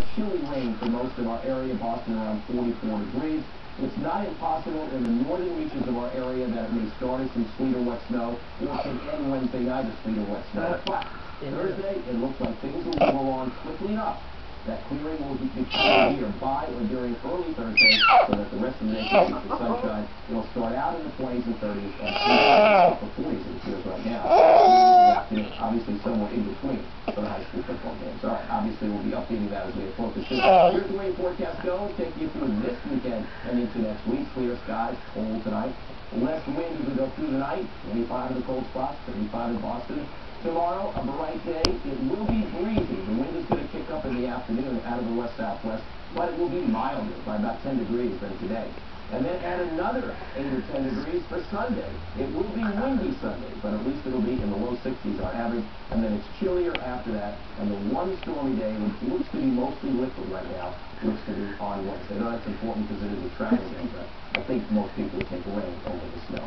a chilly rain for most of our area. Boston around 44 degrees. It's not impossible in the northern reaches of our area that it may start as some sleet or wet snow. It could end Wednesday night as sleet or wet snow. But Thursday, it looks like things will move along quickly enough that clearing will be here by or during early Thursday so that the rest of the day can see the sunshine. It'll start out in the 20s and 30s and upper 40s it appears right now. Obviously somewhere in between for the high obviously we'll be updating that as we approach the season. Here's the way forecast goes. Take you through this weekend and into next week. Clear skies, cold tonight. Less wind as we go through the night. 25 in the cold spots, 35 in Boston. Tomorrow, a bright day. It will be breezy. The wind is going to kick up in the afternoon out of the west-southwest, but it will be milder by about 10 degrees than today. And then add another 8 or 10 degrees for Sunday. It will be windy Sunday, but at least it'll be in 60s on average. And then it's chillier after that. And the one stormy day, which looks to be mostly liquid right now, looks to be on Wednesday. I know that's important because it is a travel day, but I think most people take rain over the snow.